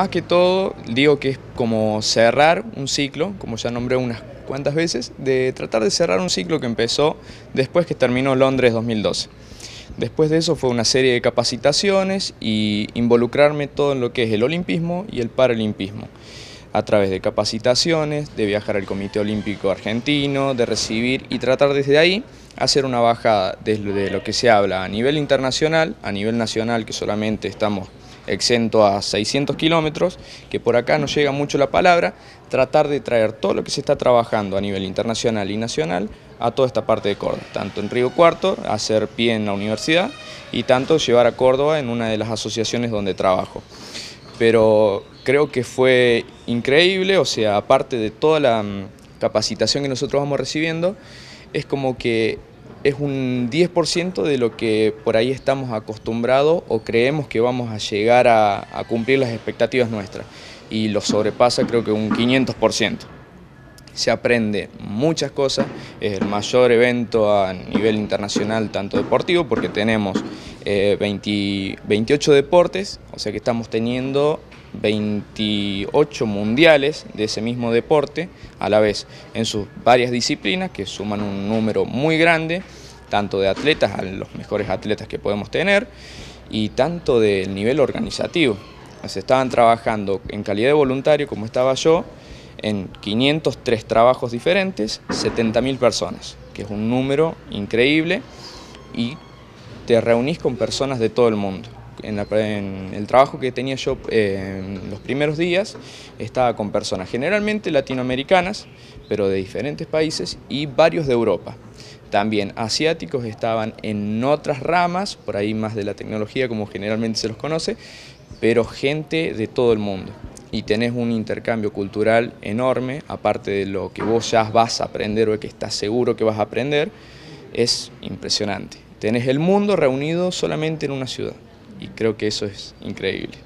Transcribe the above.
Más que todo, digo que es como cerrar un ciclo, como ya nombré unas cuantas veces, de tratar de cerrar un ciclo que empezó después que terminó Londres 2012. Después de eso fue una serie de capacitaciones y involucrarme todo en lo que es el olimpismo y el paralimpismo a través de capacitaciones, de viajar al Comité Olímpico Argentino, de recibir y tratar desde ahí hacer una bajada desde lo que se habla a nivel internacional, a nivel nacional que solamente estamos exento a 600 kilómetros, que por acá no llega mucho la palabra, tratar de traer todo lo que se está trabajando a nivel internacional y nacional a toda esta parte de Córdoba, tanto en Río Cuarto, hacer pie en la universidad y tanto llevar a Córdoba en una de las asociaciones donde trabajo. Pero creo que fue increíble, o sea, aparte de toda la mm, capacitación que nosotros vamos recibiendo, es como que es un 10% de lo que por ahí estamos acostumbrados o creemos que vamos a llegar a, cumplir las expectativas nuestras. Y lo sobrepasa creo que un 500%. Se aprende muchas cosas, es el mayor evento a nivel internacional, tanto deportivo, porque tenemos 28 eh, deportes, o sea que estamos teniendo 28 mundiales de ese mismo deporte a la vez en sus varias disciplinas que suman un número muy grande, tanto de atletas, a los mejores atletas que podemos tener, y tanto del nivel organizativo. Se estaban trabajando en calidad de voluntario, como estaba yo, en 503 trabajos diferentes, 70.000 personas, que es un número increíble, y te reunís con personas de todo el mundo en, el trabajo que tenía yo eh, en los primeros días, estaba con personas generalmente latinoamericanas, pero de diferentes países y varios de Europa. También asiáticos estaban en otras ramas, por ahí más de la tecnología como generalmente se los conoce, pero gente de todo el mundo. Y tenés un intercambio cultural enorme, aparte de lo que vos ya vas a aprender o que estás seguro que vas a aprender, es impresionante. Tenés el mundo reunido solamente en una ciudad y creo que eso es increíble.